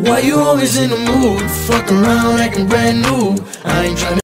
Why you always in the mood? Fuck around acting brand new. I ain't tryna.